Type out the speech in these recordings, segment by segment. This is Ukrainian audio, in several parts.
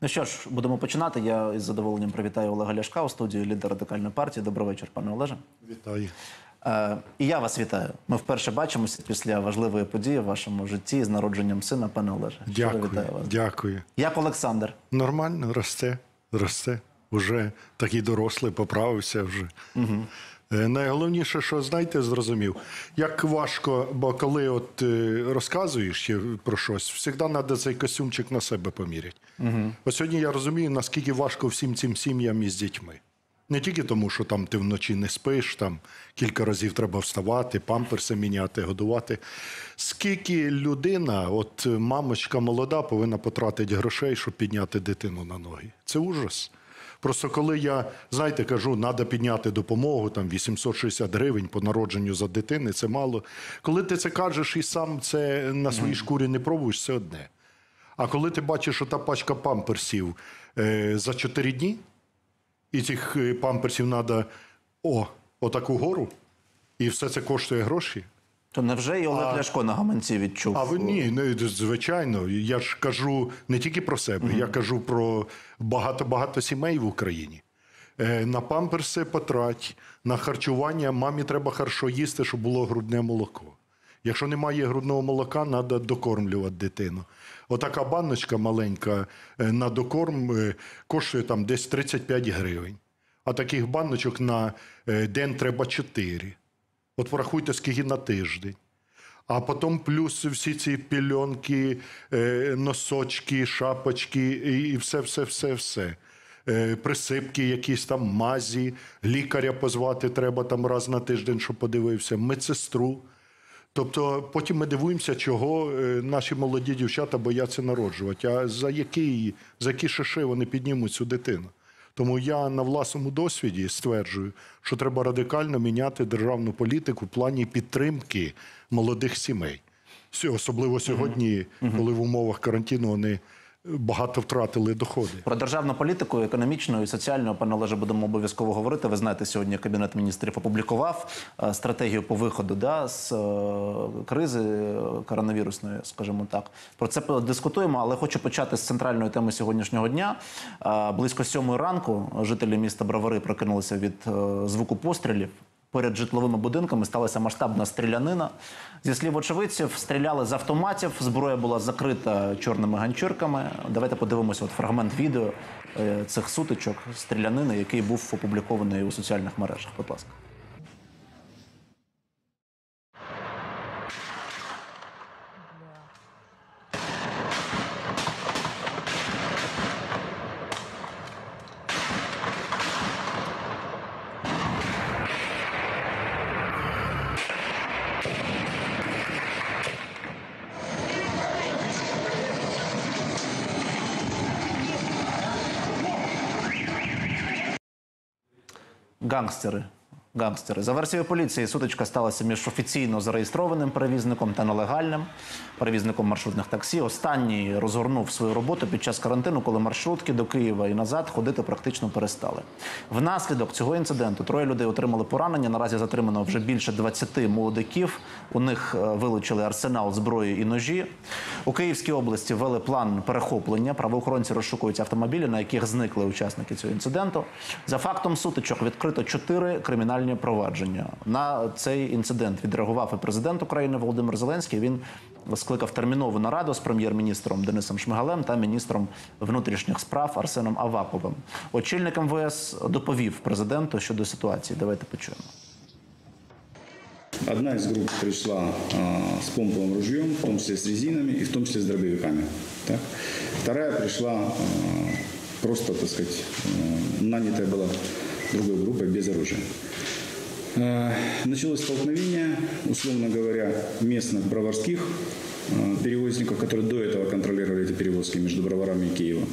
Ну що ж, будемо починати. Я із задоволенням привітаю Олега Ляшка у студії лідер радикальної партії. Добрий вечір, пане Олеже. Вітаю. Е, і я вас вітаю. Ми вперше бачимося після важливої події в вашому житті з народженням сина, пане Олеже. Щиро Дякую. вітаю вас. Дякую. Як Олександр? Нормально, росте, росте. Уже такий дорослий, поправився вже. Угу. Найголовніше, що знаєте, зрозумів, як важко, бо коли от е, розказуєш про щось, завжди треба цей костюмчик на себе поміряти. Угу. От сьогодні я розумію, наскільки важко всім цим сім'ям із дітьми. Не тільки тому, що там ти вночі не спиш, там кілька разів треба вставати, памперси міняти, годувати. Скільки людина, от мамочка молода, повинна потратити грошей, щоб підняти дитину на ноги? Це ужас. Просто коли я, знаєте, кажу, треба підняти допомогу, там 860 гривень по народженню за дитини, це мало. Коли ти це кажеш і сам це на своїй шкурі не пробуєш, це одне. А коли ти бачиш, що та пачка памперсів е, за 4 дні, і цих е, памперсів треба о, отаку гору, і все це коштує гроші. То невже і Олег А- Ляшко на гаманці відчув? А ви ні, не, звичайно. Я ж кажу не тільки про себе, я кажу про багато-багато сімей в Україні. Е, на памперси потрать, на харчування мамі треба хорошо їсти, щоб було грудне молоко. Якщо немає грудного молока, треба докормлювати дитину. Отака баночка маленька е, на докорм е, коштує там десь 35 гривень. А таких баночок на день треба 4. От порахуйте, скільки на тиждень. А потім плюс всі ці пільонки, е, носочки, шапочки і все, все, все, все. Е, Присипки, якісь там мазі, лікаря позвати треба там раз на тиждень, щоб подивився, медсестру. Тобто потім ми дивуємося, чого е, наші молоді дівчата бояться народжувати. А за які, за які шиши вони піднімуть цю дитину? Тому я на власному досвіді стверджую, що треба радикально міняти державну політику в плані підтримки молодих сімей. Особливо сьогодні, коли в умовах карантину вони багато втратили доходи. Про державну політику, економічну і соціальну, пане Олеже, будемо обов'язково говорити. Ви знаєте, сьогодні Кабінет міністрів опублікував е, стратегію по виходу да, з е, кризи е, коронавірусної, скажімо так. Про це дискутуємо, але хочу почати з центральної теми сьогоднішнього дня. Близько сьомої ранку жителі міста Бровари прокинулися від звуку пострілів. Поряд житловими будинками сталася масштабна стрілянина. Зі слів очевидців, стріляли з автоматів. Зброя була закрита чорними ганчірками. Давайте подивимося от фрагмент відео е, цих сутичок стрілянини, який був опублікований у соціальних мережах. Будь ласка. Гангстери. Гангстери. За версією поліції, сутичка сталася між офіційно зареєстрованим перевізником та нелегальним перевізником маршрутних таксі. Останній розгорнув свою роботу під час карантину, коли маршрутки до Києва і назад ходити практично перестали. Внаслідок цього інциденту троє людей отримали поранення. Наразі затримано вже більше 20 молодиків. У них е, вилучили арсенал зброї і ножі. У Київській області ввели план перехоплення. Правоохоронці розшукують автомобілі, на яких зникли учасники цього інциденту. За фактом сутичок відкрито чотири кримінальні провадження. На цей інцидент відреагував і президент України Володимир Зеленський. Він скликав термінову нараду з прем'єр-міністром Денисом Шмигалем та міністром внутрішніх справ Арсеном Аваковим. Очільник МВС доповів президенту щодо ситуації. Давайте почуємо. Одна из групп пришла а, с помповым ружьем, в том числе с резинами и в том числе с дробовиками. Так? Вторая пришла а, просто, так сказать, а, нанятая была другой группой без оружия. А, Началось столкновение, условно говоря, местных броварских а, перевозников, которые до этого контролировали эти перевозки между Броварами и Киевом,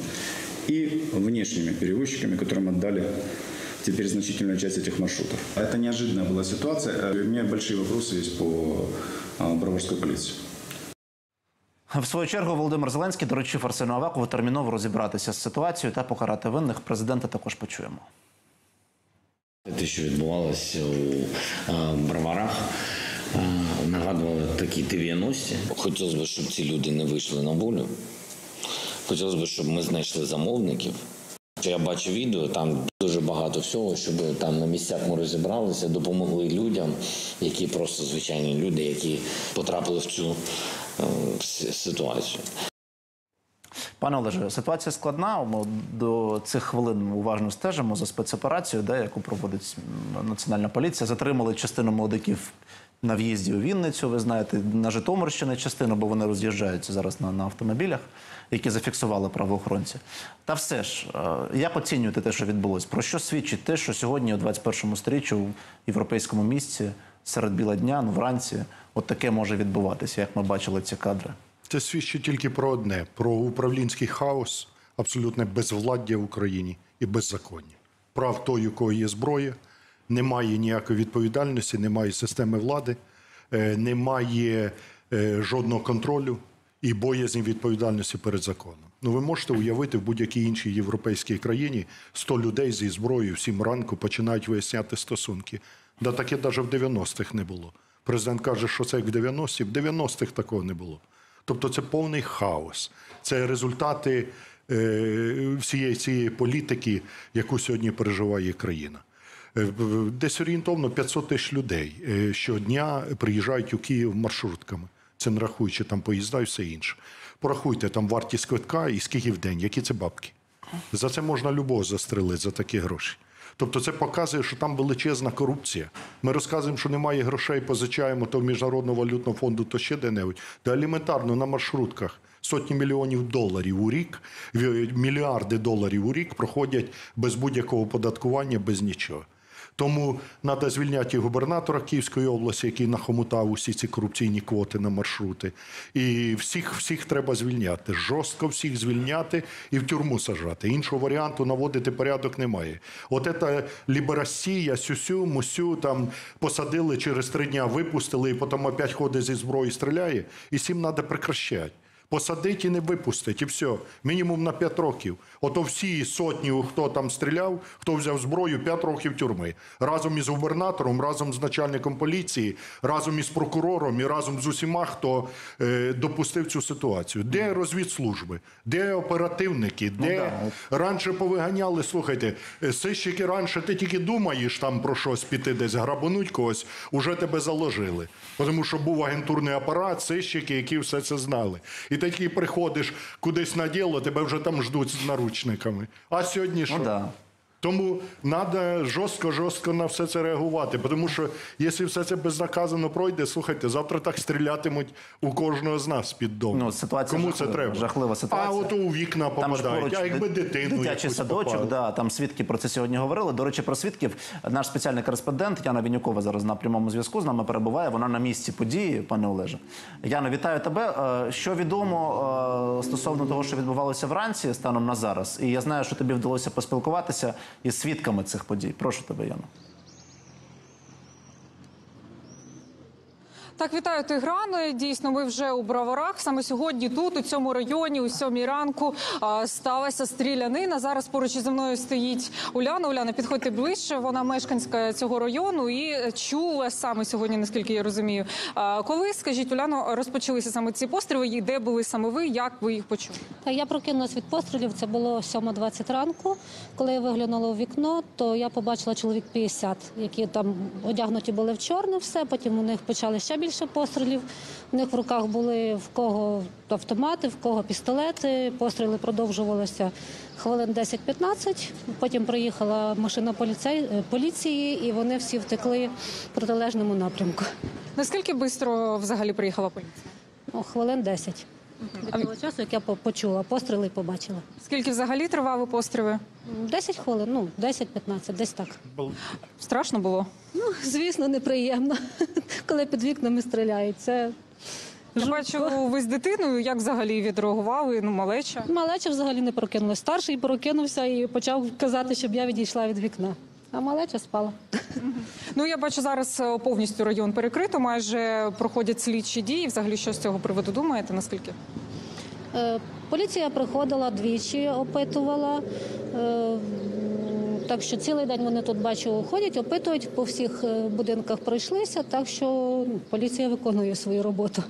и внешними перевозчиками, которым отдали теперь значительную часть этих маршрутов. Это неожиданная была ситуация. Э, У меня большие вопросы есть по а, броварской полиции. В свою чергу Володимир Зеленський доручив Арсену Авакову терміново розібратися з ситуацією та покарати винних. Президента також почуємо. Те, що відбувалося у е, броварах, е, нагадувало такі 90-ті. Хотілося б, щоб ці люди не вийшли на волю. Хотілося б, щоб ми знайшли замовників. Я бачу відео, там дуже багато всього, щоб там на місцях ми розібралися, допомогли людям, які просто звичайні люди, які потрапили в цю е, ситуацію. Пане Олеже, ситуація складна. Ми до цих хвилин уважно стежимо за спецоперацією, де, яку проводить Національна поліція. Затримали частину молодиків на в'їзді у Вінницю. Ви знаєте, на Житомирщині частину, бо вони роз'їжджаються зараз на, на автомобілях, які зафіксували правоохоронці. Та все ж, е, як оцінюєте те, що відбулося? Про що свідчить те, що сьогодні, у 21 сторіччі, у європейському місті, серед біла дня, ну вранці, от таке може відбуватися, як ми бачили ці кадри. Це свідчить тільки про одне: про управлінський хаос, абсолютне безвладдя в Україні і беззаконня. Прав той, у кого є зброя, немає ніякої відповідальності, немає системи влади, е, немає е, жодного контролю і боязні відповідальності перед законом. Ну ви можете уявити в будь-якій іншій європейській країні 100 людей зі зброєю в 7 ранку починають виясняти стосунки. Да таке навіть в 90-х не було. Президент каже, що це як в 90-ті, в 90-х такого не було. Тобто це повний хаос. Це результати е, всієї цієї політики, яку сьогодні переживає країна. Е, Десь орієнтовно 500 тисяч людей е, щодня приїжджають у Київ маршрутками. Це не рахуючи там поїзда і все інше. Порахуйте там вартість квитка і скільки в день, які це бабки. За це можна любого застрелити за такі гроші. Тобто це показує, що там величезна корупція. Ми розказуємо, що немає грошей, позичаємо то в Міжнародного валютного фонду, то ще де-небудь. Та елементарно на маршрутках сотні мільйонів доларів у рік, мільярди доларів у рік проходять без будь-якого оподаткування, без нічого. Тому треба звільняти губернатора Київської області, який нахомутав усі ці корупційні квоти на маршрути. І всіх, всіх треба звільняти. Жорстко всіх звільняти і в тюрму сажати. Іншого варіанту наводити порядок немає. От ця ліберасія, сюсю, мусю там посадили через три дня, випустили, і потім опять ходить зі зброї, стріляє. І всім треба прекращати. Посадить і не випустить, і все. Мінімум на 5 років. Ото всі сотні, хто там стріляв, хто взяв зброю, 5 років тюрми. Разом із губернатором, разом з начальником поліції, разом із прокурором і разом з усіма, хто е, допустив цю ситуацію. Де розвідслужби? Де оперативники? Де раніше повиганяли? Слухайте, е, сищики раніше ти тільки думаєш там про щось піти десь грабануть когось, уже тебе заложили. Тому що був агентурний апарат, сищики, які все це знали. І ти тільки приходиш кудись на діло, тебе вже там ждуть з наручниками. А сьогодні що? Ну да. Тому треба жорстко-жорстко на все це реагувати. Тому що якщо все це безнаказано пройде, слухайте, завтра так стрілятимуть у кожного з нас під дому. Ну, ситуація Кому це треба? жахлива ситуація. А от у вікна попадають. поруч А якби дит- дитину дитячий садочок, попали? да, там свідки про це сьогодні говорили. До речі, про свідків наш спеціальний кореспондент Яна Вінюкова зараз на прямому зв'язку з нами перебуває. Вона на місці події, пане Олеже. Яна, вітаю тебе. Е, Що відомо е, стосовно того, що відбувалося вранці станом на зараз? І я знаю, що тобі вдалося поспілкуватися із свідками цих подій. Прошу тебе, Яна. Так, вітаю Тигране. Дійсно, ми вже у Броварах. Саме сьогодні тут, у цьому районі, у сьомій ранку, сталася стрілянина. Зараз поруч зі мною стоїть Уляна. Уляна, підходьте ближче. Вона мешканська цього району і чула саме сьогодні, наскільки я розумію. Коли, скажіть, Уляно, розпочалися саме ці постріли, і де були саме ви? Як ви їх почули? Та я прокинулась від пострілів. Це було 7.20 ранку. Коли я виглянула у вікно, то я побачила чоловік 50, які там одягнуті були в чорне все. Потім у них почали ще більше пострілів. У них в руках були в кого автомати, в кого пістолети. Постріли продовжувалися хвилин 10-15. Потім приїхала машина поліцей, е, поліції, і вони всі втекли в протилежному напрямку. Наскільки швидко взагалі приїхала поліція? Ну, хвилин 10. Від того часу, як я по- почула постріли і побачила. Скільки взагалі тривали постріли? 10 хвилин, ну 10-15, десь так. Страшно було? Ну, звісно, неприємно, коли під вікнами стріляють. Це Я бачу, ви з дитиною як взагалі відреагували? Ну, малеча. малеча взагалі не прокинулась. Старший прокинувся і почав казати, щоб я відійшла від вікна. А малеча спала. Ну я бачу зараз е, повністю район перекрито. Майже проходять слідчі дії. Взагалі, що з цього приводу думаєте? Наскільки? Е, Поліція приходила двічі, опитувала. Так що цілий день вони тут бачу ходять, опитують по всіх е, будинках пройшлися. Так що поліція виконує свою роботу.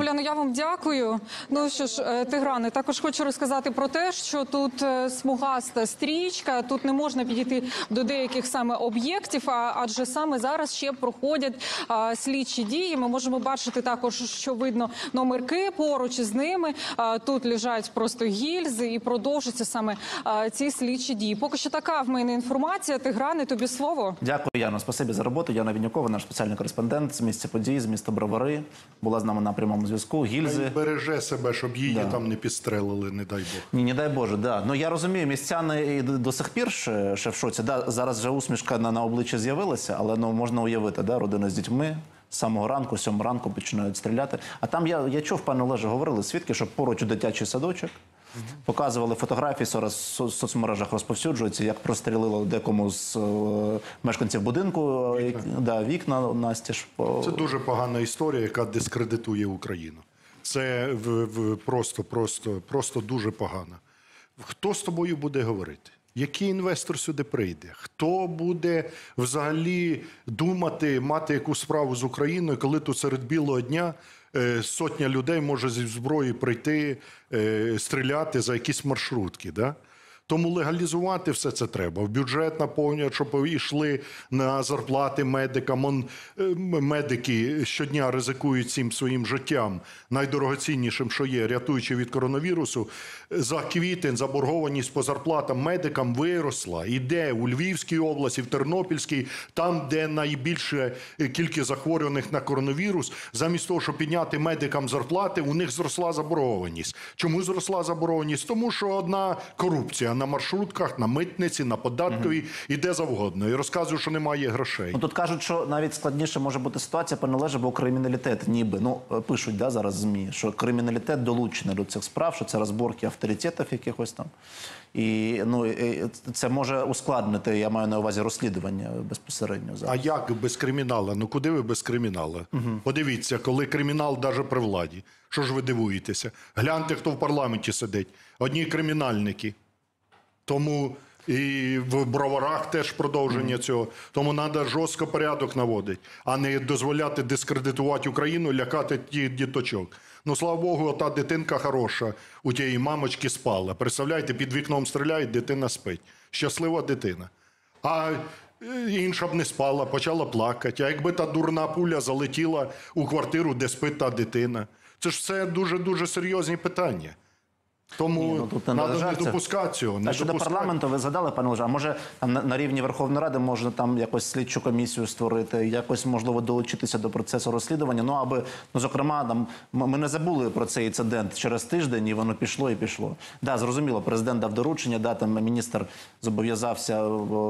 Уляно, я вам дякую. Ну що ж, е, Тигране, також хочу розказати про те, що тут е, смугаста стрічка, тут не можна підійти до деяких саме об'єктів, а адже саме зараз ще проходять а, слідчі дії. Ми можемо бачити також, що видно номерки поруч із ними. А, тут лежать просто гільзи і продовжуються саме а, ці слідчі дії. Поки що така в мене інформація. Тигране, тобі слово. Дякую, Яно. Спасибі за роботу. Яна Вінюкова, наш спеціальний кореспондент з місця подій, з міста Бровари. Була з нами на прямому зв'язку. Гільзи. Береже себе, щоб її Да. там не підстрелили, не дай Бог. Ні, не дай Боже, да. Ну я розумію, містяни і до сих пір ще, ще в шоці. Да, зараз вже усмішка на, на обличчі з'явилася, але ну можна уявити, да, родина з дітьми. З самого ранку, з сьомого ранку починають стріляти. А там я, я чув, пане Олеже, говорили свідки, що поруч дитячий садочок. Показували фотографії, зараз в со- соцмережах розповсюджуються, як прострілило декому з е, мешканців будинку е, да, вікна настіж. Це дуже погана історія, яка дискредитує Україну. Це в, просто, просто, просто дуже погано. Хто з тобою буде говорити? Який інвестор сюди прийде? Хто буде взагалі думати, мати якусь справу з Україною, коли тут серед білого дня сотня людей може зі зброї прийти, е, стріляти за якісь маршрутки? Да? Тому легалізувати все це треба. В бюджет наповнювати, щоб йшли на зарплати медикам. Е, медики щодня ризикують цим своїм життям, найдорогоціннішим, що є, рятуючи від коронавірусу. За квітень заборгованість по зарплатам медикам виросла. Іде у Львівській області, в Тернопільській, там, де найбільше е, кількість захворюваних на коронавірус, замість того, щоб підняти медикам зарплати, у них зросла заборгованість. Чому зросла заборгованість? Тому що одна корупція на маршрутках, на митниці, на податковій, і де завгодно. І розказують, що немає грошей. Ну тут кажуть, що навіть складніше може бути ситуація, Олеже, бо криміналітет, ніби ну е, пишуть да, зараз змі, що криміналітет долучений до цих справ, що це розборки авторитетів якихось там. І ну і- це може ускладнити, я маю на увазі розслідування безпосередньо А як без кримінала? Ну куди ви без кримінала? Подивіться, коли кримінал даже при владі. Що ж ви дивуєтеся? Гляньте, хто в парламенті сидить. Одні кримінальники. Тому і в броварах теж продовження цього. Тому треба жорстко порядок наводити, а не дозволяти дискредитувати Україну, лякати ті діточок. Ну, слава Богу, ота дитинка хороша у тієї мамочки спала. Представляєте, під вікном стріляють, дитина спить. Щаслива дитина. А е, інша б не спала, почала плакати. А якби та дурна пуля залетіла у квартиру, де спить та дитина. Це ж все дуже-дуже серйозні питання. Тому Ні, ну, тут не треба не допускати цього. Не А щодо допускати. парламенту, ви згадали, пане Олеже, а може там на, на рівні Верховної Ради можна там якось слідчу комісію створити, якось можливо долучитися до процесу розслідування. Ну аби ну зокрема, там ми не забули про цей інцидент через тиждень, і воно пішло і пішло. Да, зрозуміло, президент дав доручення, да, там міністр зобов'язався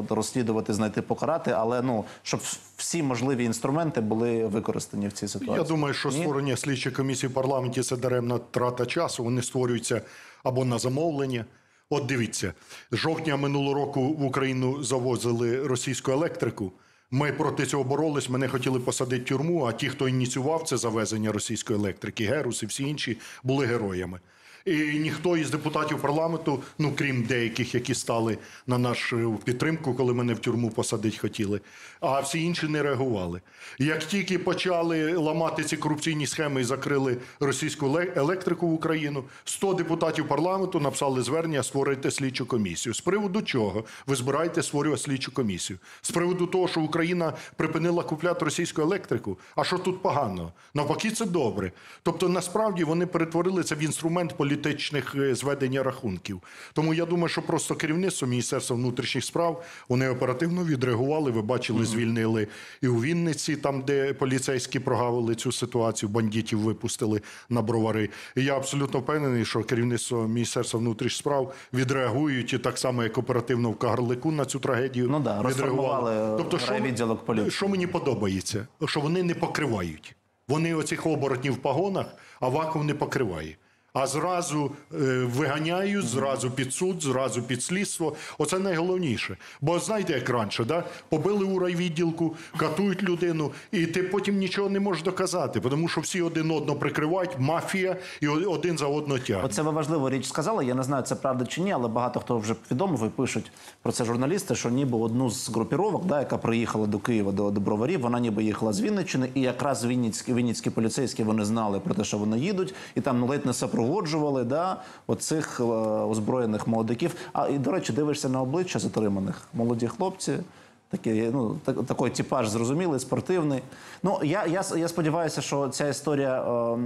розслідувати, знайти, покарати, але ну щоб всі можливі інструменти були використані в цій ситуації. Я думаю, що Ні? створення слідчої комісії в парламенті це даремна трата часу. Вони створюються або на замовлення. От дивіться, з жовтня минулого року в Україну завозили російську електрику. Ми проти цього боролись. Мене хотіли посадити в тюрму. А ті, хто ініціював це завезення російської електрики, Герус і всі інші, були героями. І ніхто із депутатів парламенту, ну крім деяких, які стали на нашу підтримку, коли мене в тюрму посадити хотіли, а всі інші не реагували. Як тільки почали ламати ці корупційні схеми і закрили російську електрику в Україну, 100 депутатів парламенту написали звернення створити слідчу комісію. З приводу чого ви збираєте створювати слідчу комісію? З приводу того, що Україна припинила купляти російську електрику. А що тут погано? Навпаки, це добре. Тобто, насправді вони перетворили це в інструмент політичних е, зведення рахунків. Тому я думаю, що просто керівництво Міністерства внутрішніх справ вони оперативно відреагували. Ви бачили, звільнили і у Вінниці, там де поліцейські прогавили цю ситуацію, бандитів випустили на бровари. І я абсолютно впевнений, що керівництво Міністерства внутрішніх справ відреагують і так само, як оперативно в Кагарлику на цю трагедію. Ну да, відреагували. розформували Тобто, що, райвідділок поліції. що мені подобається, що вони не покривають. Вони оцих оборотнів в погонах, а вакуум не покриває. А зразу е, виганяють, зразу під суд, зразу під слідство. Оце найголовніше. Бо знаєте, як раніше, да? побили у райвідділку, катують людину, і ти потім нічого не можеш доказати, тому що всі один одного прикривають, мафія і один за одного тягнуть. Оце ви важливу річ сказали. Я не знаю, це правда чи ні, але багато хто вже повідомив і пишуть про це журналісти, що ніби одну з групіровок, да, яка приїхала до Києва до, до Броварів, вона ніби їхала з Вінниччини, і якраз Вінницькі, Вінницькі поліцейські вони знали про те, що вони їдуть, і там ну, ледь не супроводжували да, оцих е, озброєних молодиків. А і до речі, дивишся на обличчя затриманих молоді хлопці. Такий, ну, так, такий типаж зрозумілий, спортивний. Ну, я, я, я сподіваюся, що ця історія е,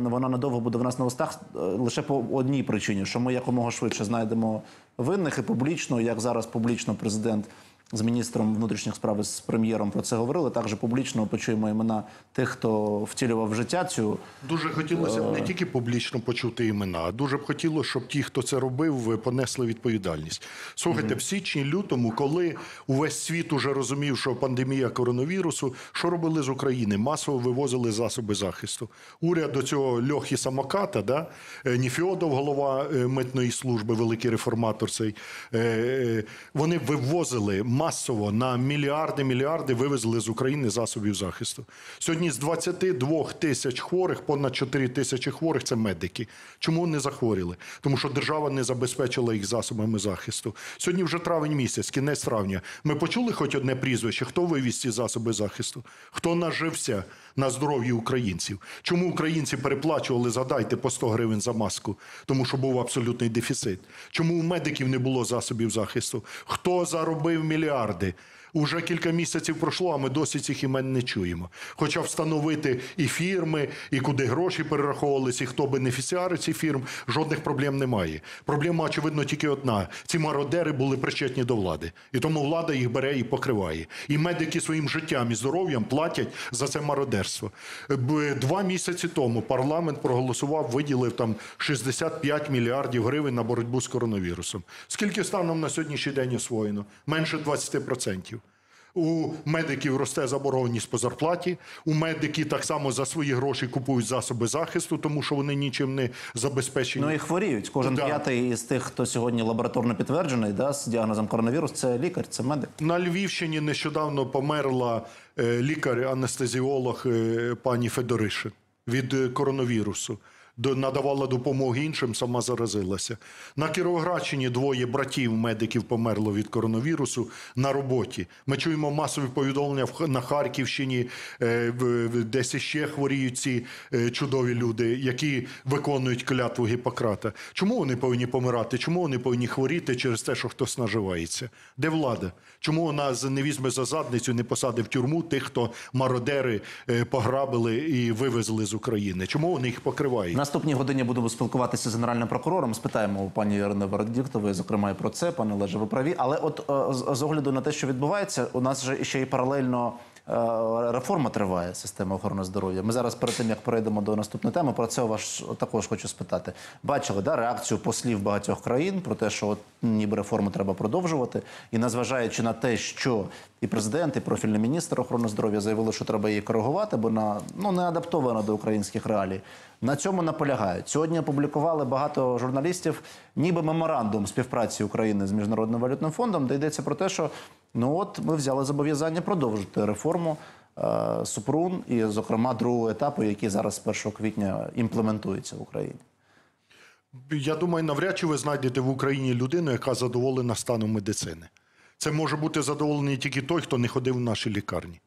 вона надовго буде в нас на устах е, лише по одній причині, що ми якомога швидше знайдемо винних і публічно, як зараз публічно президент з міністром внутрішніх справ і з прем'єром про це говорили. Також публічно почуємо імена тих, хто втілював в життя цю Дуже хотілося б не тільки публічно почути імена, а дуже б хотілося, щоб ті, хто це робив, понесли відповідальність. Слухайте, в січні лютому, коли увесь світ уже розумів, що пандемія коронавірусу, що робили з України? Масово вивозили засоби захисту. Уряд до цього Льохи Самоката, да? е, Ніфіодов, голова е, митної служби, великий реформатор цей, е, е, вони вивозили масово на мільярди, мільярди вивезли з України засобів захисту. Сьогодні з 22 тисяч хворих, понад 4 тисячі хворих це медики. Чому вони захворіли? Тому що держава не забезпечила їх засобами захисту. Сьогодні вже травень місяць, кінець травня. Ми почули хоч одне прізвище, хто вивіз ці засоби захисту? Хто нажився на здоров'ї українців? Чому українці переплачували, згадайте, по 100 гривень за маску? Тому що був абсолютний дефіцит. Чому у медиків не було засобів захисту? Хто заробив мільярди? Gugliardi, Уже кілька місяців пройшло, а ми досі цих імен не чуємо. Хоча встановити і фірми, і куди гроші перераховувалися, і хто бенефіціари цих фірм, жодних проблем немає. Проблема, очевидно, тільки одна: ці мародери були причетні до влади, і тому влада їх бере і покриває. І медики своїм життям і здоров'ям платять за це мародерство. Два місяці тому парламент проголосував, виділив там 65 мільярдів гривень на боротьбу з коронавірусом. Скільки станом на сьогоднішній день освоєно? Менше 20%. У медиків росте заборгованість по зарплаті. У медики так само за свої гроші купують засоби захисту, тому що вони нічим не забезпечені. Ну і хворіють. Кожен Да. п'ятий із тих, хто сьогодні лабораторно підтверджений, да, з діагнозом коронавірус, це лікар, це медик. На Львівщині нещодавно померла е, лікар-анестезіолог е, пані Федоришин від е, коронавірусу. Надавала допомоги іншим, сама заразилася. На Кіровоградщині двоє братів медиків померло від коронавірусу на роботі. Ми чуємо масові повідомлення на Харківщині, е, десь іще хворіють ці е, чудові люди, які виконують клятву Гіппократа. Чому вони повинні помирати? Чому вони повинні хворіти через те, що хтось наживається? Де влада? Чому вона не візьме за задницю, не посадить в тюрму тих, хто мародери е, пограбили і вивезли з України? Чому вони їх покривають? Наступній годині будемо спілкуватися з генеральним прокурором. Спитаємо у пані Ірини Вердіктової, зокрема, і про це, пане Леже, ви праві. Але от е, з, огляду на те, що відбувається, у нас же ще й паралельно реформа триває системи охорони здоров'я. Ми зараз перед тим як перейдемо до наступної теми, про це вас також хочу спитати. Бачили да, реакцію послів багатьох країн про те, що от, ніби реформу треба продовжувати, і незважаючи на те, що і президент, і профільний міністр охорони здоров'я заявили, що треба її коригувати, бо на ну не адаптована до українських реалій. На цьому наполягають. Сьогодні опублікували багато журналістів, ніби меморандум співпраці України з міжнародним валютним фондом, де йдеться про те, що ну от ми взяли зобов'язання продовжити реформу е, Супрун, і, зокрема, другого етапу, який зараз з 1 квітня імплементується в Україні. Я думаю, навряд чи ви знайдете в Україні людину, яка задоволена станом медицини. Це може бути задоволений тільки той, хто не ходив в наші лікарні.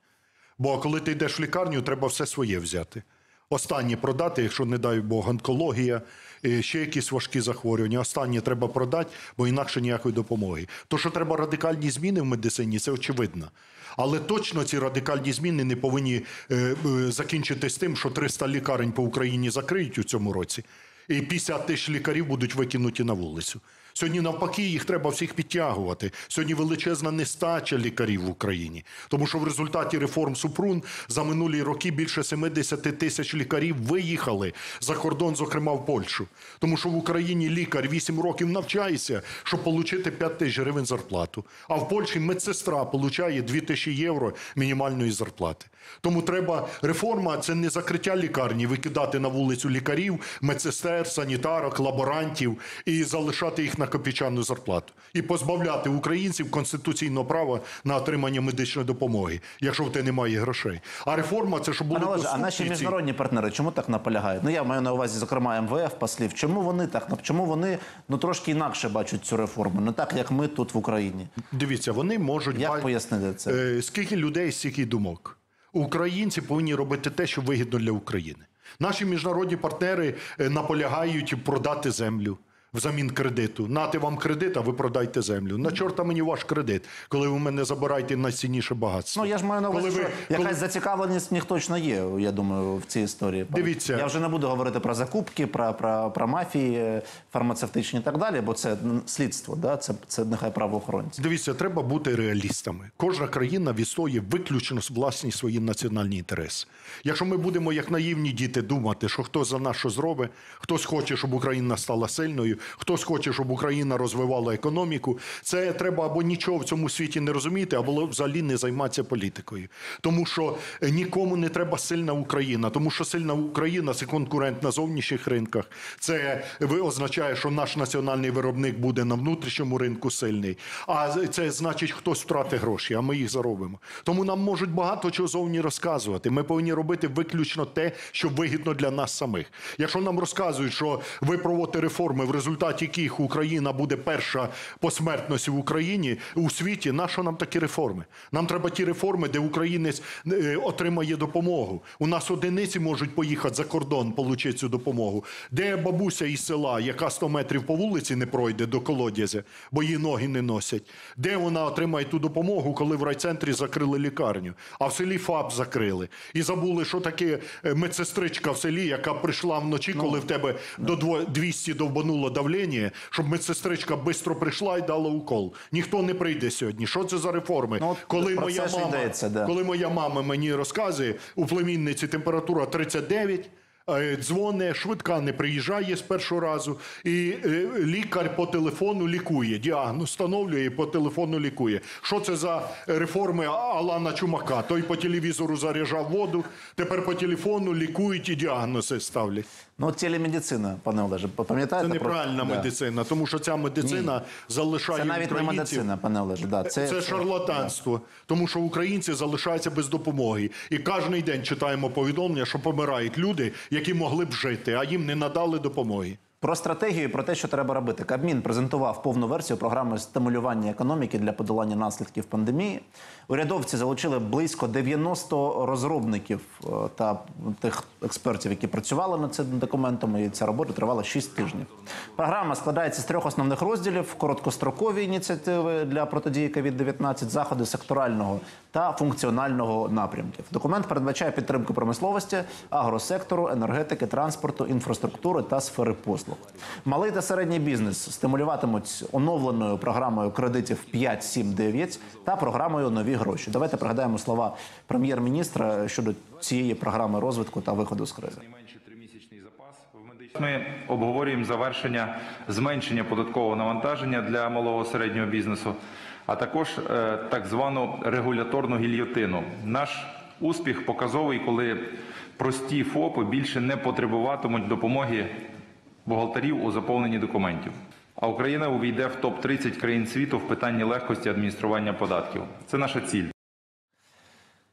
Бо коли ти йдеш в лікарню, треба все своє взяти. Останнє продати, якщо не дай Бог, онкологія, е, ще якісь важкі захворювання. Останнє треба продати, бо інакше ніякої допомоги. То, що треба радикальні зміни в медицині, це очевидно. Але точно ці радикальні зміни не повинні е, е, закінчитись тим, що 300 лікарень по Україні закриють у цьому році, і 50 тисяч лікарів будуть викинуті на вулицю. Сьогодні навпаки їх треба всіх підтягувати. Сьогодні величезна нестача лікарів в Україні, тому що в результаті реформ Супрун за минулі роки більше 70 тисяч лікарів виїхали за кордон, зокрема в Польщу. Тому що в Україні лікар 8 років навчається, щоб отримати 5 тисяч гривень зарплату. А в Польщі медсестра отримує 2 тисячі євро мінімальної зарплати. Тому треба реформа це не закриття лікарні, викидати на вулицю лікарів, медсестер, санітарок, лаборантів і залишати їх на копійчану зарплату. І позбавляти українців конституційного права на отримання медичної допомоги, якщо в тебе немає грошей. А реформа це щоб були Пане Олеже, а наші міжнародні партнери чому так наполягають? Ну я маю на увазі, зокрема, МВФ, послів. Чому вони так? Чому вони ну трошки інакше бачать цю реформу? Не так, як ми тут в Україні. Дивіться, вони можуть Як пояснити це? Е, скільки людей, стільки думок. Українці повинні робити те, що вигідно для України. Наші міжнародні партнери е, наполягають продати землю. Взамін кредиту. Нати вам кредит, а ви продайте землю. На чорта мені ваш кредит, коли ви мене забираєте найцінніше багатство. Ну я ж маю на увазі, Коли ви- що коли- якась зацікавленість в них точно є. Я думаю, в цій історії. Дивіться. я вже не буду говорити про закупки, про, про, про мафії фармацевтичні і так далі, бо це слідство, да? це, це нехай правоохоронці. Дивіться, треба бути реалістами. Кожна країна відстоює виключно власні свої національні інтереси. Якщо ми будемо як наївні діти думати, що хтось за нас що зробить, хтось хоче, щоб Україна стала сильною, хтось хоче, щоб Україна розвивала економіку, це треба або нічого в цьому світі не розуміти, або взагалі не займатися політикою. Тому що е, нікому не треба сильна Україна, тому що сильна Україна це конкурент на зовнішніх ринках. Це означає, що наш національний виробник буде на внутрішньому ринку сильний. А це значить, хтось втратить гроші, а ми їх заробимо. Тому нам можуть багато чого зовні розказувати. Ми повинні робити виключно те, що вигідно для нас самих. Якщо нам розказують, що ви проводите реформи, в результаті яких Україна буде перша по смертності в Україні у світі, на що нам такі реформи? Нам треба ті реформи, де українець е, отримає допомогу. У нас одиниці можуть поїхати за кордон, отримати цю допомогу. Де бабуся із села, яка 100 метрів по вулиці не пройде до колодязя, бо її ноги не носять. Де вона отримає ту допомогу, коли в райцентрі закрили лікарню, а в селі ФАП закрили. І забули, що таке е, медсестричка в селі, яка прийшла вночі, коли в тебе до дво- 200 довбануло давлення, щоб медсестричка швидко прийшла і дала укол. Ніхто не прийде сьогодні. Що це за реформи? Ну, коли моя мама, йдеться, да. коли моя мама мені розказує, у племінниці температура 39, е, дзвоне, швидка не приїжджає з першого разу, і е, лікар по телефону лікує. Діагноз встановлює і по телефону лікує. Що це за реформи Алана Чумака? Той по телевізору заряджав воду, тепер по телефону лікують і діагнози ставлять. Ну, телемедицина, пане Олеже, Це неправильна про- неправильна Да. медицина, тому що ця медицина залишає Це навіть не медицина, пане Олеже. Да. Це, Це, шарлатанство, тому що українці залишаються без допомоги. І кожен день читаємо повідомлення, що помирають люди, які могли б жити, а їм не надали допомоги. Про стратегію, про те, що треба робити. Кабмін презентував повну версію програми стимулювання економіки для подолання наслідків пандемії. Урядовці залучили близько 90 розробників е, та тих експертів, які працювали над цим документом. І ця робота тривала 6 тижнів. Програма складається з трьох основних розділів: короткострокові ініціативи для протидії COVID-19, заходи секторального та функціонального напрямків. Документ передбачає підтримку промисловості, агросектору, енергетики, транспорту, інфраструктури та сфери послуг. Малий та середній бізнес стимулюватимуть оновленою програмою кредитів 5, 7, 9 та програмою нові гроші. Давайте пригадаємо слова прем'єр-міністра щодо цієї програми розвитку та виходу з кризи. Ми обговорюємо завершення зменшення податкового навантаження для малого середнього бізнесу, а також е, так звану регуляторну гільйотину. Наш успіх показовий, коли прості ФОПи більше не потребуватимуть допомоги бухгалтерів у заповненні документів. А Україна увійде в топ 30 країн світу в питанні легкості адміністрування податків. Це наша ціль.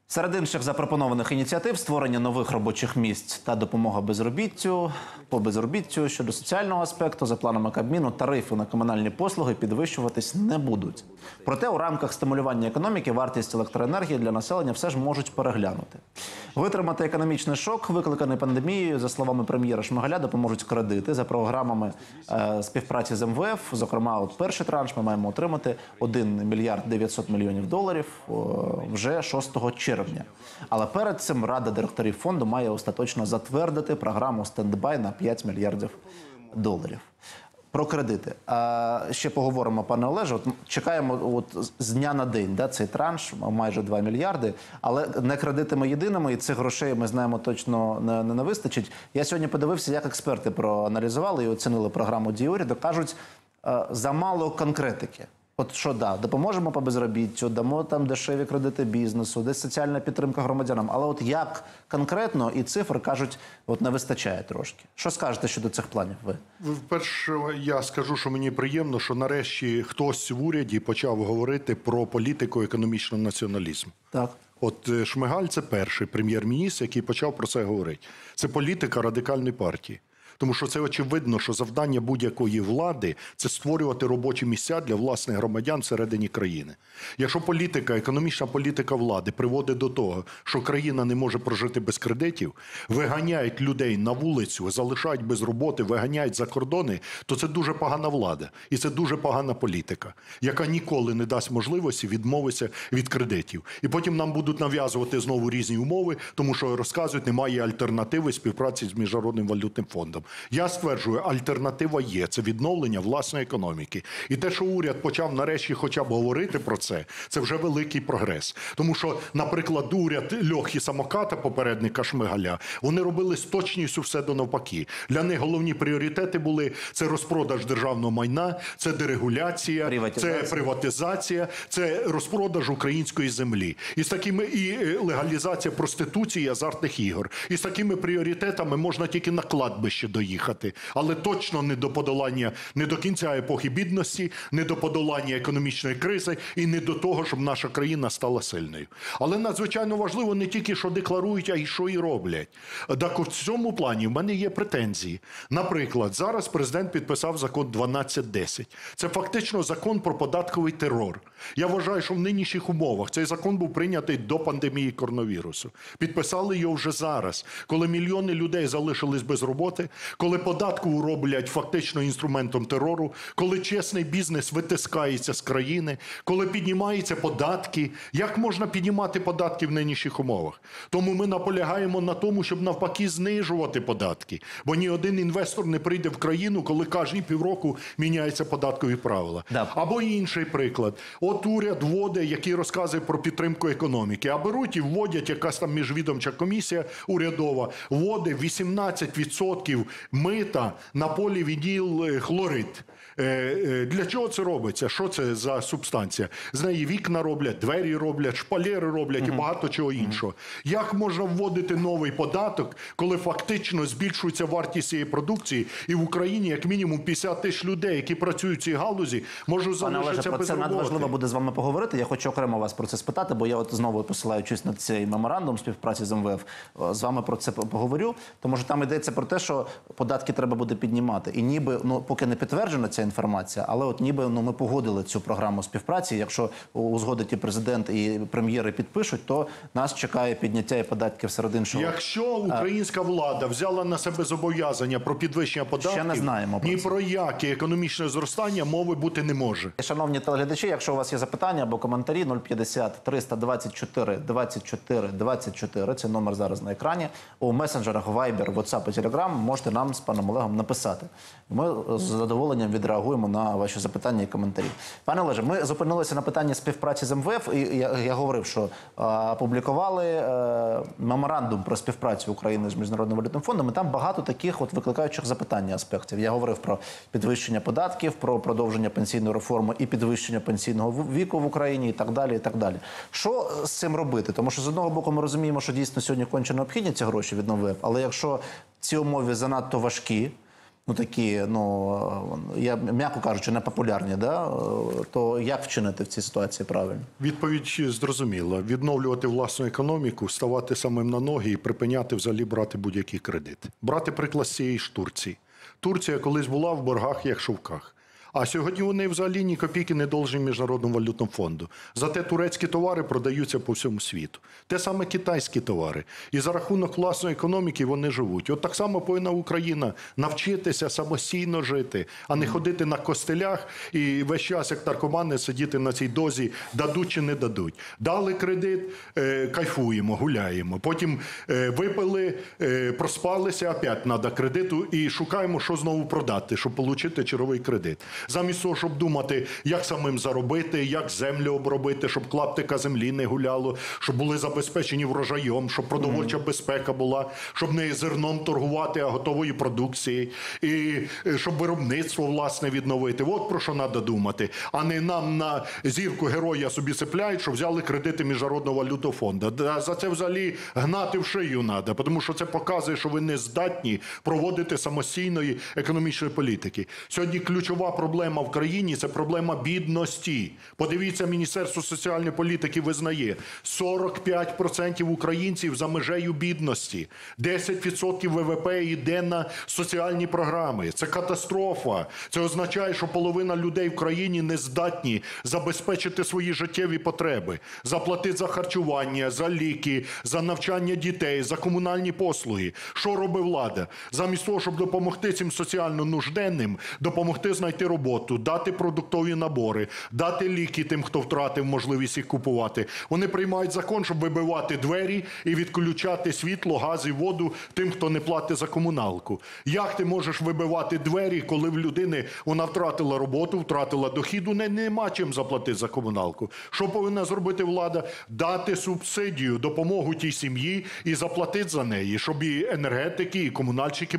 Серед інших запропонованих ініціатив створення нових робочих місць та допомога безробіттю по безробіттю щодо соціального аспекту, за планами Кабміну, тарифи на комунальні послуги підвищуватись не будуть. Проте у рамках стимулювання економіки вартість електроенергії для населення все ж можуть переглянути. Витримати економічний шок, викликаний пандемією, за словами прем'єра Шмигаля, допоможуть кредити за програмами е, співпраці з МВФ. Зокрема, от перший транш ми маємо отримати 1 мільярд 900 мільйонів доларів о, вже 6 червня. Але перед цим Рада директорів фонду має остаточно затвердити програму стендбай на 5 мільярдів доларів. Про кредити. Ще поговоримо, пане Олеже. От чекаємо от з дня на день, да, цей транш, майже 2 мільярди. Але не кредитами єдиними, і цих грошей ми знаємо точно не, не, вистачить. Я сьогодні подивився, як експерти проаналізували і оцінили програму дії уряду. Кажуть, е, замало конкретики. От що да, допоможемо по безробіттю, дамо там дешеві кредити бізнесу, десь соціальна підтримка громадянам. Але от як конкретно і цифр кажуть, от не вистачає трошки. Що скажете щодо цих планів? Ви Вперше я скажу, що мені приємно, що нарешті хтось в уряді почав говорити про політику економічного націоналізму. так? От е, Шмигаль це перший прем'єр-міністр, який почав про це говорити. Це політика радикальної партії. Тому що це очевидно, що завдання будь-якої влади це створювати робочі місця для власних громадян всередині країни. Якщо політика, економічна політика влади приводить до того, що країна не може прожити без кредитів, виганяють людей на вулицю, залишають без роботи, виганяють за кордони, то це дуже погана влада і це дуже погана політика, яка ніколи не дасть можливості відмовитися від кредитів. І потім нам будуть нав'язувати знову різні умови, тому що розказують, немає альтернативи співпраці з міжнародним валютним фондом. Я стверджую, альтернатива є це відновлення власної економіки. І те, що уряд почав нарешті, хоча б говорити про це, це вже великий прогрес. Тому що, наприклад, уряд Льохи Самоката, попередника Шмигаля, вони робили з точністю все до навпаки. Для них головні пріоритети були це розпродаж державного майна, це дерегуляція, Приватизація. це приватизація, це розпродаж української землі. І з такими і е, легалізація проституції, і азартних ігор. І з такими пріоритетами можна тільки на кладбище доїхати, але точно не до подолання, не до кінця епохи бідності, не до подолання економічної кризи і не до того, щоб наша країна стала сильною. Але надзвичайно важливо не тільки що декларують, а й що і роблять. Так в цьому плані в мене є претензії. Наприклад, зараз президент підписав закон 1210. Це фактично закон про податковий терор. Я вважаю, що в нинішніх умовах цей закон був прийнятий до пандемії коронавірусу. Підписали його вже зараз, коли мільйони людей залишились без роботи, коли податку роблять фактично інструментом терору, коли чесний бізнес витискається з країни, коли піднімаються податки. Як можна піднімати податки в нинішніх умовах? Тому ми наполягаємо на тому, щоб навпаки знижувати податки. Бо ні один інвестор не прийде в країну, коли кожні півроку міняються податкові правила. Да. Або інший приклад. От уряд вводить, який розказує про підтримку економіки, а беруть і вводять якась там міжвідомча комісія урядова, вводить 18% мита на полі відділ хлорид. Е, е, Для чого це робиться? Що це за субстанція? З неї вікна роблять, двері роблять, шпалери роблять і багато чого іншого. Як можна вводити новий податок, коли фактично збільшується вартість цієї продукції, і в Україні як мінімум 50 тисяч людей, які працюють в цій галузі, можуть залишитися без це роботи. надважливо буде з вами поговорити. Я хочу окремо вас про це спитати, бо я от знову посилаючись на цей меморандум співпраці з МВФ, з вами про це поговорю. Тому що там йдеться про те, що податки треба буде піднімати. І ніби ну поки не підтверджена ця інформація, але от ніби ну ми погодили цю програму співпраці. Якщо узгодить і президент і прем'єри підпишуть, то нас чекає підняття і податків серед іншого. Якщо українська влада взяла на себе зобов'язання про підвищення податків, Ще не знаємо про ні про яке економічне зростання мови бути не може. Шановні телеглядачі, якщо у вас є запитання або коментарі, 050 324 24 24, це номер зараз на екрані. У месенджерах Viber, WhatsApp і Telegram можете нам з паном Олегом написати. Ми з задоволенням відреагуємо на ваші запитання і коментарі. Пане Олеже, ми зупинилися на питанні співпраці з МВФ, і я, я говорив, що опублікували е, меморандум про співпрацю України з міжнародним валютним фондом. І там багато таких от викликаючих запитання аспектів. Я говорив про підвищення податків, про продовження пенсійної реформи і підвищення пенсійного віку в Україні, і так далі. І так далі. Що з цим робити? Тому що з одного боку ми розуміємо, що дійсно сьогодні конче необхідні ці гроші від МВФ, але якщо ці умови занадто важкі. Ну такі, ну я м'яко кажучи, непопулярні, да? е, то як вчинити в цій ситуації правильно? Відповідь зрозуміла: відновлювати власну економіку, ставати самим на ноги і припиняти взагалі брати будь-який кредит. Брати приклад з цієї ж Турції. Турція колись була в боргах як шовках. А сьогодні вони взагалі ні копійки не должні міжнародному валютному фонду. Зате турецькі товари продаються по всьому світу. Те саме китайські товари. І за рахунок власної економіки вони живуть. От так само повинна Україна навчитися самостійно жити, а не ходити на костелях і весь час, як наркомани, сидіти на цій дозі, дадуть чи не дадуть. Дали кредит, е, кайфуємо, гуляємо. Потім е, випили, е, проспалися, опять треба кредиту і шукаємо, що знову продати, щоб отримати черговий кредит. Замість того, щоб думати, як самим заробити, як землю обробити, щоб клаптика землі не гуляло, щоб були забезпечені врожаєм, щоб продовольча безпека була, щоб не зерном торгувати, а готовою продукцією, і е, щоб виробництво власне відновити. От про що треба думати, а не нам на зірку героя собі сипляють, що взяли кредити міжнародного валютного фонду. За це взагалі гнати в шию треба, тому що це показує, що ви не здатні проводити самостійної економічної політики. Сьогодні ключова проблема в країні це проблема бідності. Подивіться, Міністерство соціальної політики визнає 45% українців за межею бідності, 10% ВВП йде на соціальні програми. Це катастрофа. Це означає, що половина людей в країні не здатні забезпечити свої життєві потреби, заплатити за харчування, за ліки, за навчання дітей, за комунальні послуги. Що робить влада? Замість того, щоб допомогти цим соціально нужденним, допомогти знайти роботу, дати продуктові набори, дати ліки тим, хто втратив можливість їх купувати. Вони приймають закон, щоб вибивати двері і відключати світло, газ і воду тим, хто не платить за комуналку. Як ти можеш вибивати двері, коли в людини вона втратила роботу, втратила дохіду, не нема чим заплатити за комуналку? Що повинна зробити влада? Дати субсидію, допомогу тій сім'ї і заплатити за неї, щоб і енергетики, і комунальщики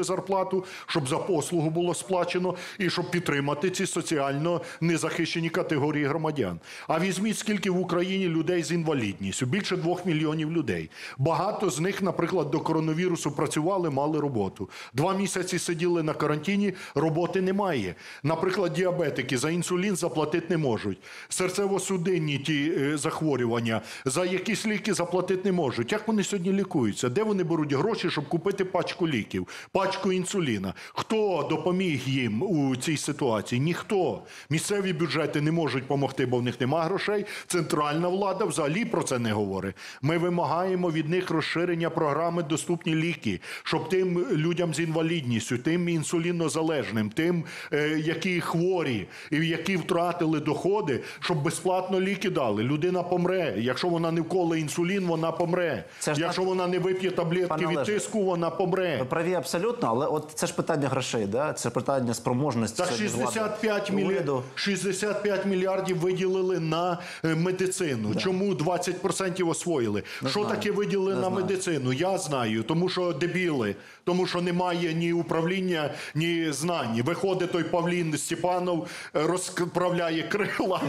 отримали зарплату, щоб за послугу було сплачено, і щоб підтримати ці соціально незахищені категорії громадян. А візьміть, скільки в Україні людей з інвалідністю, більше двох мільйонів людей. Багато з них, наприклад, до коронавірусу працювали, мали роботу. Два місяці сиділи на карантині, роботи немає. Наприклад, діабетики за інсулін заплатити не можуть. Серцево-судинні ті е, захворювання, за якісь ліки заплатити не можуть. Як вони сьогодні лікуються? Де вони беруть гроші, щоб купити пачку ліків, пачку інсуліна? Хто допоміг їм у цій ситуації? Ніхто. Місцеві бюджети не можуть допомогти, бо в них нема грошей. Центральна влада взагалі про це не говорить. Ми вимагаємо від них розширення програми доступні ліки, щоб тим людям з інвалідністю, тим інсулінозалежним, тим, е, які хворі і які втратили доходи, щоб безплатно ліки дали. Людина помре. Якщо вона не вколе інсулін, вона помре. Це ж Якщо вона не вип'є таблетки від тиску, вона помре. Ви праві абсолютно, але от це ж питання грошей, да? це питання спроможності. Так 65, мілья... уряду. 65 мільярдів виділили на е, медицину. Чому 20% освоїли? що знаю. таке виділили Не на знаю. медицину? Я знаю, тому що дебіли, тому що немає ні управління, ні знань. Виходить той Павлін Степанов, е, розправляє крила,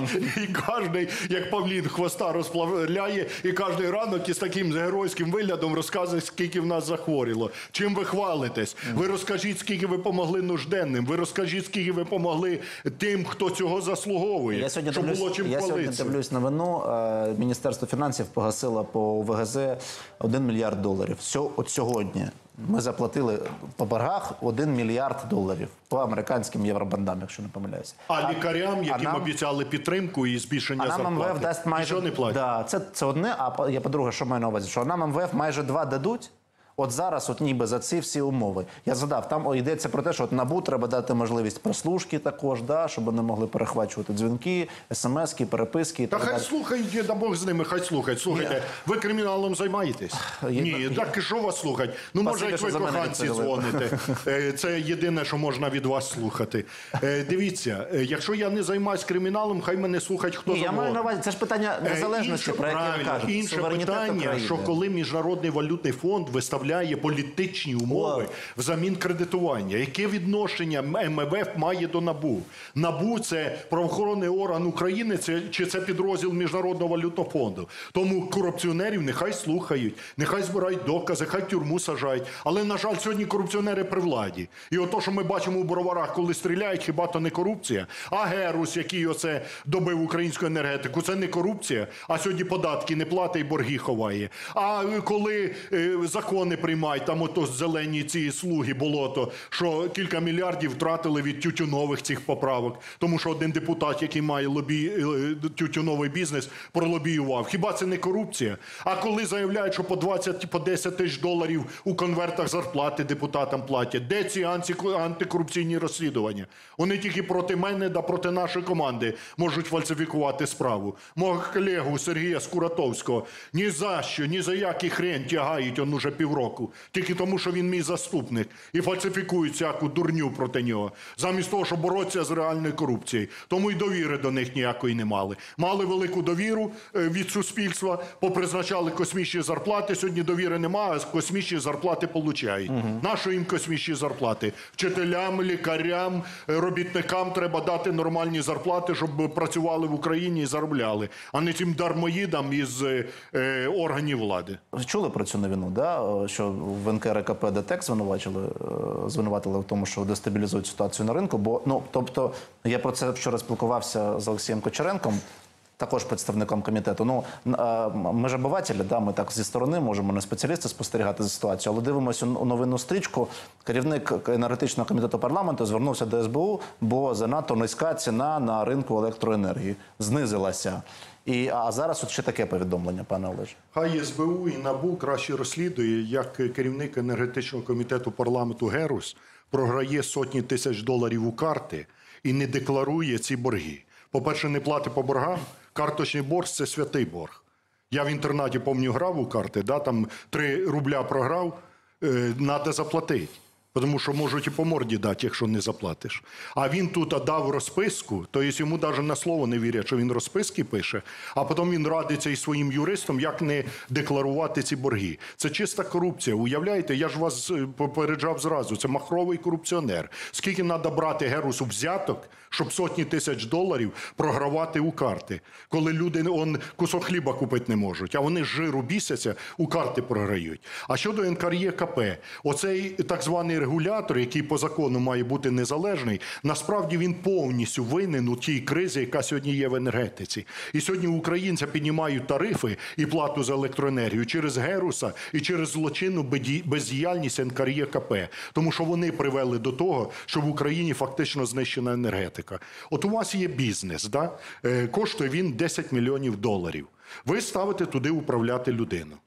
і кожний, як Павлін, хвоста розправляє, і кожний ранок із таким геройським виглядом розказує, скільки в нас захворіло. Чим ви хвалитесь? Ви розкажіть, скільки ви помогли нужденним. Ви розкажіть, скільки ви помогли тим, хто цього заслуговує. Я сьогодні щоб дивлюсь, було чим я сьогодні дивлюсь новину. е, Міністерство фінансів погасило по ВГЗ 1 мільярд доларів. От сьогодні ми заплатили по боргах 1 мільярд доларів по американським євробандам, якщо не помиляюся. А лікарям, а нам- обіцяли підтримку і збільшення А нам зарплати, МВФ дасть майже не платять. Да, це, це одне. А я по-друге, що маю на увазі, що нам МВФ майже два дадуть. От зараз, от ніби за ці всі умови. Я задав, там о, йдеться про те, що от НАБУ треба дати можливість прослушки також, да, щоб вони могли перехвачувати дзвінки, смски, переписки. Та так хай далі. слухають, да Бог з ними, хай слухають. Слухайте, ви криміналом займаєтесь? Я- Ні, я- так і що вас слухать? Ну, може, як ви коханці дзвоните. Е, Це єдине, що можна від вас слухати. Е, Дивіться, е, якщо я не займаюсь криміналом, хай мене слухать хто Ні, я маю на увазі, це ж питання незалежності, інше, про яке ви правильно, кажете. Інше питання, країни. що коли Міжнародний валютний фонд виставляє політичні умови взамін кредитування, яке відношення МВФ має до НАБУ? НАБУ – це правоохоронний орган України це, чи це підрозділ Міжнародного валютного фонду? Тому корупціонерів нехай слухають, нехай збирають докази, хай тюрму сажають. Але, на жаль, сьогодні корупціонери при владі. І ото, що ми бачимо у броварах, коли стріляють, хіба то не корупція? А Герус, який оце добив українську енергетику, це не корупція, а сьогодні податки не платить і борги ховає. А е, коли е, закони приймають, там ото зелені ці слуги болото, що кілька мільярдів втратили від тютюнових цих поправок, тому що один депутат, який має лобі е, тютюновий бізнес, пролобіював. Хіба це не корупція? А коли заявляють, що по 20, по 10 тисяч доларів у конвертах зарплати депутатам платять, де ці антикорупційні розслідування? Вони тільки проти мене да проти нашої команди можуть фальсифікувати справу. Мого колегу Сергія Скуратовського ні за що, ні за який хрен тягають он уже півроку. Строку, тільки тому, що він мій заступник, і фальсифікують всяку дурню проти нього, замість того, щоб боротися з реальною корупцією. Тому й довіри до них ніякої не мали. Мали велику довіру е, від суспільства, попризначали космічні зарплати. Сьогодні довіри немає, а космічні зарплати получають. Нащо їм космічні зарплати? Вчителям, лікарям, е, робітникам треба дати нормальні зарплати, щоб працювали в Україні і заробляли, а не цим дармоїдам із е, е, органів влади. Чули про цю новину, да? Що в НКРКП ДТЕК е, звинуватили в тому, що дестабілізують ситуацію на ринку. Бо ну тобто я про це вчора спілкувався з Олексієм Кочеренком. Також представником комітету. Ну м- ми ж обивателі, да, ми так зі сторони можемо не спеціалісти спостерігати за ситуацією, але дивимося у новинну стрічку. Керівник енергетичного комітету парламенту звернувся до СБУ, бо занадто низька ціна на ринку електроенергії знизилася. І а зараз от ще таке повідомлення, пане Олеже. Хай СБУ і НАБУ краще розслідує, як керівник енергетичного комітету парламенту Герус програє сотні тисяч доларів у карти і не декларує ці борги. По-перше, не платить по боргам. Карточний борг це святий борг. Я в інтернаті пам'ятаю, грав у карти, да, там 3 рубля програв, треба заплатити. Тому що можуть і по морді дати, якщо не заплатиш. А він тут дав розписку, то є йому навіть на слово не вірять, що він розписки пише, а потім він радиться із своїм юристом, як не декларувати ці борги. Це чиста корупція. Уявляєте, я ж вас е, попереджав зразу. Це махровий корупціонер. Скільки треба брати Герусу взяток, щоб сотні тисяч доларів програвати у карти, коли люди он кусок хліба купити не можуть, а вони з жиру бісяться, у карти програють. А щодо НКРЄКП, оцей так званий регулятор, який по закону має бути незалежний, насправді він повністю винен у тій кризі, яка сьогодні є в енергетиці. І сьогодні українця піднімають тарифи і плату за електроенергію через Геруса і через злочинну бездіяльність НКРЄКП. Тому що вони привели до того, що в Україні фактично знищена енергетика. От у вас є бізнес, да? Е, коштує він 10 мільйонів доларів. Ви ставите туди управляти людину.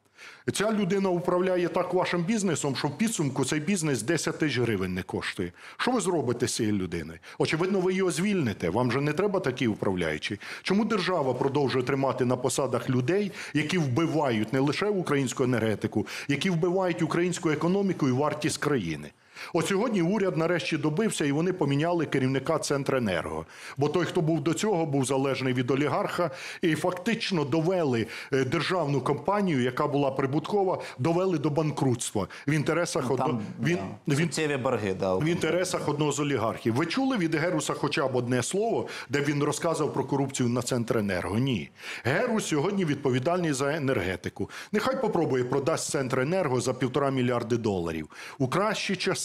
Ця людина управляє так вашим бізнесом, що в підсумку цей бізнес 10 тисяч гривень не коштує. Що ви зробите з цією людиною? Очевидно, ви його звільните. Вам же не треба такий управляючий. Чому держава продовжує тримати на посадах людей, які вбивають не лише українську енергетику, які вбивають українську економіку і вартість країни? От сьогодні уряд нарешті добився, і вони поміняли керівника Центренерго. Бо той, хто був до цього, був залежний від олігарха, і фактично довели е, державну компанію, яка була прибуткова, довели до банкрутства в інтересах одно... Він, да, він, борги. Да, в інтересах одного з олігархів. Ви чули від Геруса хоча б одне слово, де він розказав про корупцію на Центренерго? Ні. Герус сьогодні відповідальний за енергетику. Нехай попробує продасть Центренерго за півтора мільярди доларів. У кращі часи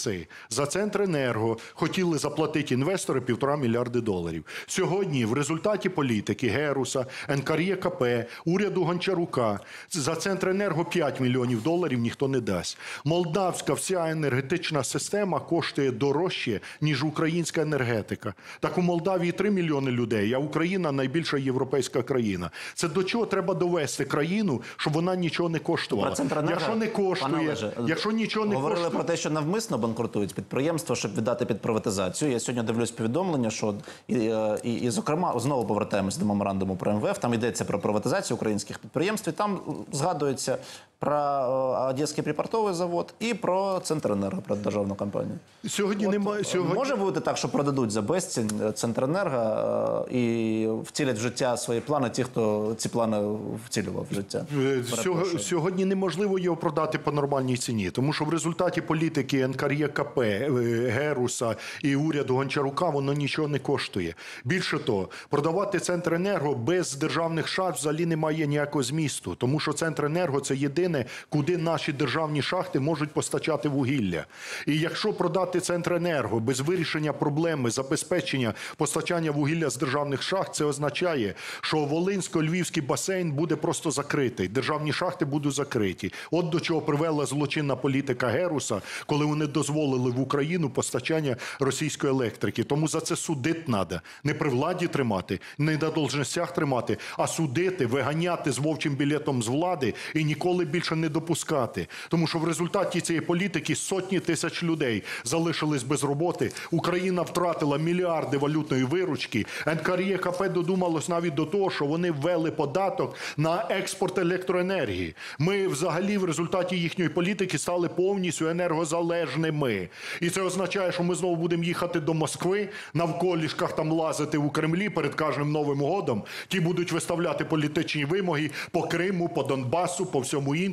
за Центренерго хотіли заплатити інвестори півтора мільярди доларів. Сьогодні в результаті політики Геруса, НКРЄКП, уряду Гончарука за Центренерго 5 мільйонів доларів ніхто не дасть. Молдавська вся енергетична система коштує дорожче, ніж українська енергетика. Так у Молдавії 3 мільйони людей, а Україна найбільша європейська країна. Це до чого треба довести країну, щоб вона нічого не коштувала. Якщо не коштує, якщо нічого не говорили коштує. про те, що навмисно банкрутують підприємства, щоб віддати під приватизацію. Я сьогодні дивлюсь повідомлення, що і, е, і, і зокрема знову повертаємось до меморандуму про МВФ. Там йдеться про приватизацію українських підприємств. і Там згадується про е, Одеський припортовий завод і про Центренерго, про державну компанію. Сьогодні немає сьогодні. Може бути так, що продадуть за безцінь е, Центренерго е, і втілять в життя свої плани, ті, хто ці плани втілював в життя. Е, Сього- Перепрошую. Сьогодні неможливо його продати по нормальній ціні, тому що в результаті політики НКРЄКП, е, Геруса і уряду Гончарука воно нічого не коштує. Більше того, продавати Центренерго без державних шахт взагалі немає ніякого змісту, тому що Центренерго це єдине, куди наші державні шахти можуть постачати вугілля. І якщо продати Центренерго без вирішення проблеми забезпечення постачання вугілля з державних шахт, це означає, що Волинсько-Львівський басейн буде просто закритий. Державні шахти будуть закриті. От до чого привела злочинна політика Геруса, коли вони дозволили в Україну постачання російської електрики. Тому за це судити треба. Не при владі тримати, не на должностях тримати, а судити, виганяти з вовчим білетом з влади і ніколи більше більше не допускати. Тому що в результаті цієї політики сотні тисяч людей залишились без роботи. Україна втратила мільярди валютної виручки. НКРЄКП додумалось навіть до того, що вони ввели податок на експорт електроенергії. Ми взагалі в результаті їхньої політики стали повністю енергозалежними. І це означає, що ми знову будемо їхати до Москви, навколішках там лазити у Кремлі перед кожним новим годом. Ті будуть виставляти політичні вимоги по Криму, по Донбасу, по всьому іншому,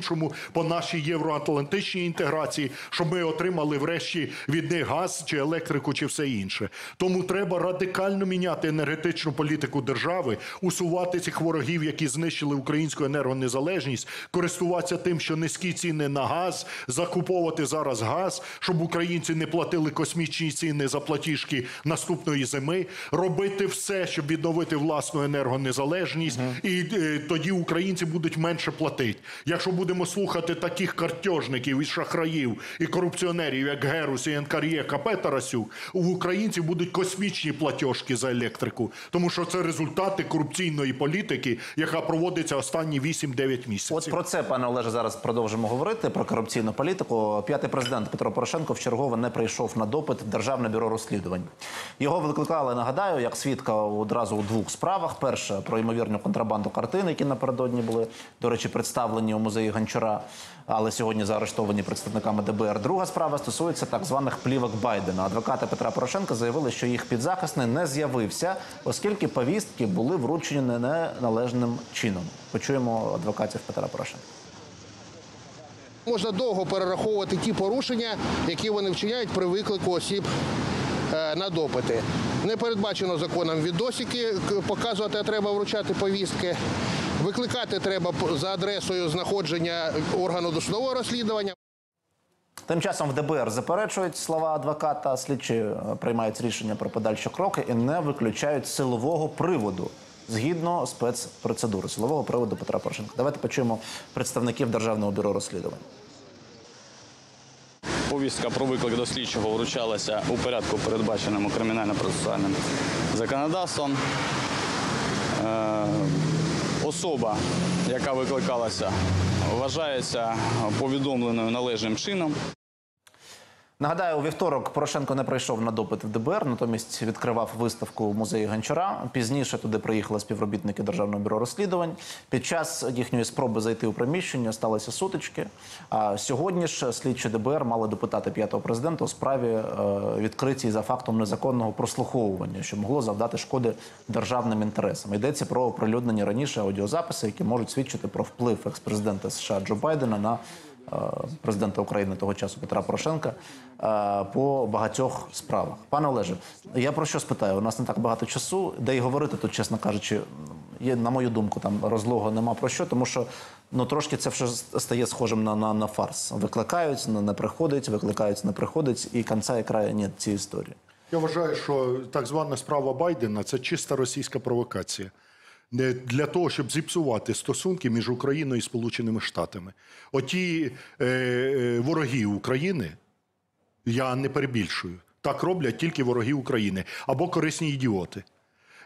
по нашій євроатлантичній інтеграції, щоб ми отримали врешті від них газ чи електрику, чи все інше. Тому треба радикально міняти енергетичну політику держави, усувати цих ворогів, які знищили українську енергонезалежність, користуватися тим, що низькі ціни на газ, закуповувати зараз газ, щоб українці не платили космічні ціни за платіжки наступної зими, робити все, щоб відновити власну енергонезалежність, і е, тоді українці будуть менше платити. Якщо будемо слухати таких картежників і шахраїв і корупціонерів, як Герус і НКРЄ КП Тарасюк, українців будуть космічні платіжки за електрику, тому що це результати корупційної політики, яка проводиться останні 8-9 місяців. От про це, пане Олеже, зараз продовжимо говорити про корупційну політику. П'ятий президент Петро Порошенко вчергове не прийшов на допит в Державне бюро розслідувань. Його викликали, нагадаю, як свідка одразу у двох справах. Перша про ймовірну контрабанду картин, які напередодні були, до речі, представлені у музеї Гончара, але сьогодні заарештовані представниками ДБР. Друга справа стосується так званих плівок Байдена. Адвокати Петра Порошенка заявили, що їх підзахисний не з'явився, оскільки повістки були вручені неналежним чином. Почуємо адвокатів Петра Порошенка. Можна довго перераховувати ті порушення, які вони вчиняють при виклику осіб е, на допити. Не передбачено законом відосики показувати, а треба вручати повістки. Викликати треба за адресою знаходження органу досудового розслідування. Тим часом в ДБР заперечують слова адвоката, слідчі е, приймають рішення про подальші кроки і не виключають силового приводу згідно спецпроцедури силового приводу Петра Порошенка. Давайте почуємо представників Державного бюро розслідувань. Повістка про виклик до слідчого вручалася у порядку, передбаченому кримінально-процесуальним законодавством. Особа, яка викликалася, вважається повідомленою належним чином. Нагадаю, у вівторок Порошенко не прийшов на допит в ДБР, натомість відкривав виставку у музеї Гончара. Пізніше туди приїхали співробітники Державного бюро розслідувань. Під час їхньої спроби зайти у приміщення сталися сутички. А сьогодні ж слідчі ДБР мали допитати п'ятого президента у справі е, відкритій за фактом незаконного прослуховування, що могло завдати шкоди державним інтересам. Йдеться про оприлюднені раніше аудіозаписи, які можуть свідчити про вплив експрезидента США Джо Байдена на президента України того часу Петра Порошенка е, по багатьох справах. Пане Олеже, я про що спитаю? У нас не так багато часу, де й говорити тут, чесно кажучи, є, на мою думку, там розлого нема про що, тому що ну трошки це вже стає схожим на, на, на фарс. Викликають, не приходить, викликають, не приходить, і кінця і краю ні цієї історії. Я вважаю, що так звана справа Байдена це чиста російська провокація. Для того, щоб зіпсувати стосунки між Україною і Сполученими Штатами. Оті е, е, вороги України, я не перебільшую, так роблять тільки вороги України або корисні ідіоти,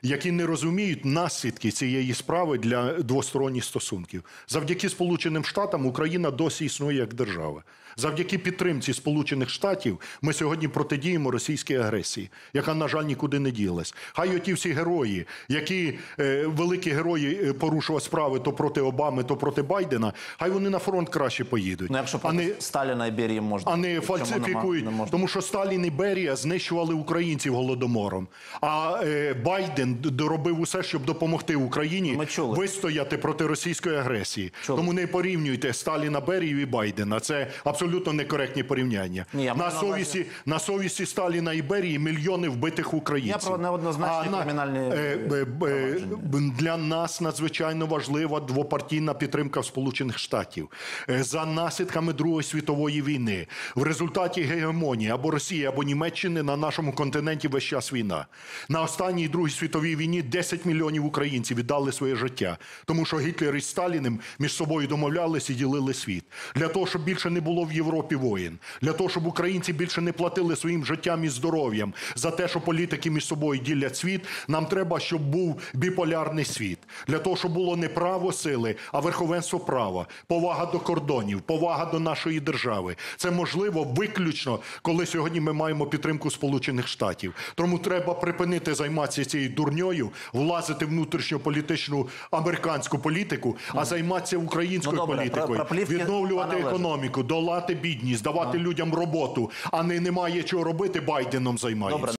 які не розуміють наслідки цієї справи для двосторонніх стосунків. Завдяки Сполученим Штатам Україна досі існує як держава. Завдяки підтримці Сполучених Штатів ми сьогодні протидіємо російській агресії, яка, на жаль, нікуди не ділась. Хай оті всі герої, які е, великі герої е, порушували справи то проти Обами, то проти Байдена, хай вони на фронт краще поїдуть. Ну, якщо а не Сталіна і Берії можна, а не чому нема- фальсифікують, не тому що Сталін і Берія знищували українців голодомором. А е, Байден доробив усе, щоб допомогти Україні вистояти проти російської агресії. Чули. Тому не порівнюйте Сталіна, Берію і Байдена. Це абсолютно некоректні порівняння. Ні, я на маю на увазі- совісті на совісті Сталіна і Берії мільйони вбитих українців. Я про неоднозначні на- кримінальні, е, б- провадження. б- для нас надзвичайно важлива двопартійна підтримка в Сполучених Штатів Е, за наслідками Другої світової війни. В результаті гегемонії або Росії, або Німеччини на нашому континенті весь час війна. На останній Другій світовій війні 10 мільйонів українців віддали своє життя, тому що Гітлер із Сталіним між собою домовлялися і ділили світ. Для того, щоб більше не було в Європі воїн, для того, щоб українці більше не платили своїм життям і здоров'ям за те, що політики між собою ділять світ. Нам треба, щоб був біполярний світ. Для того, щоб було не право сили, а верховенство права, повага до кордонів, повага до нашої держави. Це можливо виключно, коли сьогодні ми маємо підтримку Сполучених Штатів. Тому треба припинити займатися цією дурньою, влазити внутрішньополітичну американську політику, а займатися українською Ну, добре, політикою, про- про відновлювати економіку, долати бідність, давати людям роботу, а не немає чого робити Байденом займається.